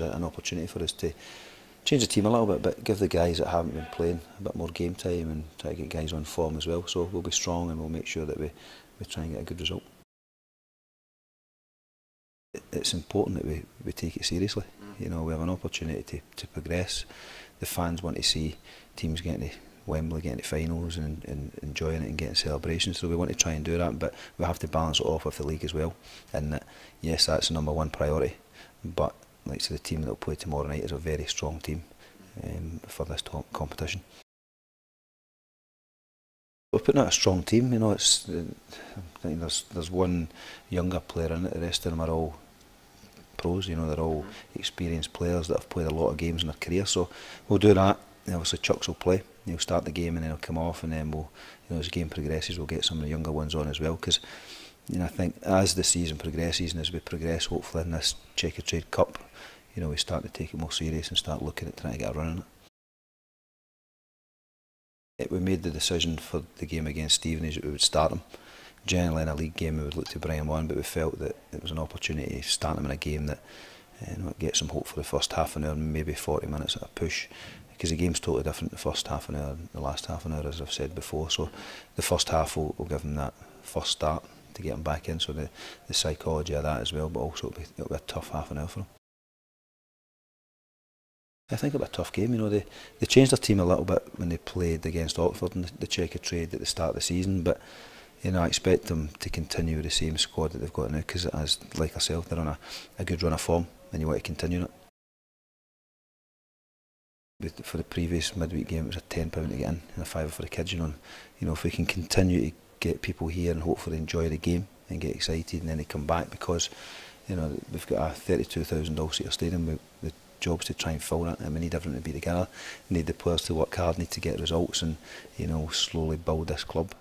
a, an opportunity for us to change the team a little bit, but give the guys that haven't been playing a bit more game time and try to get guys on form as well. So we'll be strong and we'll make sure that we, we try and get a good result. It's important that we, we take it seriously. Mm. You know, we have an opportunity to, to progress. The fans want to see teams getting to Wembley, getting to finals and, and enjoying it and getting celebrations. So we want to try and do that, but we have to balance it off with the league as well. And that, yes, that's the number one priority, but like so the team that will play tomorrow night is a very strong team um, for this competition. We're putting out a strong team. You know, it's uh, I think there's there's one younger player in it. The rest of them are all pros. You know, they're all experienced players that have played a lot of games in their career. So we'll do that. And obviously, Chuks will play. He'll start the game and then he'll come off, and then we'll, you know, as the game progresses, we'll get some of the younger ones on as well. Because know, I think as the season progresses and as we progress, hopefully in this Checkatrade Cup, you know, we start to take it more serious and start looking at trying to get a run in it. it we made the decision for the game against Stevenage that we would start him. Generally in a league game we would look to bring him on, but we felt that it was an opportunity to start him in a game that you know, some hope for the first half an hour, maybe 40 minutes at a push. Because the game's totally different the first half an hour and the last half an hour, as I've said before. So the first half will, will give him that first start to get him back in. So the, the psychology of that as well, but also it'll be, it'll be a tough half an hour for him. I think it'll be a tough game. You know, they, they changed their team a little bit when they played against Oxford in the, the Checkatrade at the start of the season, but you know, I expect them to continue with the same squad that they've got now because, as like ourselves, they're on a, a good run of form and you want to continue it. For the previous midweek game, it was a £10 to get in and a fiver for the kids. You know, you know, if we can continue to get people here and hopefully enjoy the game and get excited and then they come back because you know we've got a 32,000 all-seater stadium with the jobs to try and fill that and we need everyone to be together. Need the players to work hard need to get results and you know slowly build this club.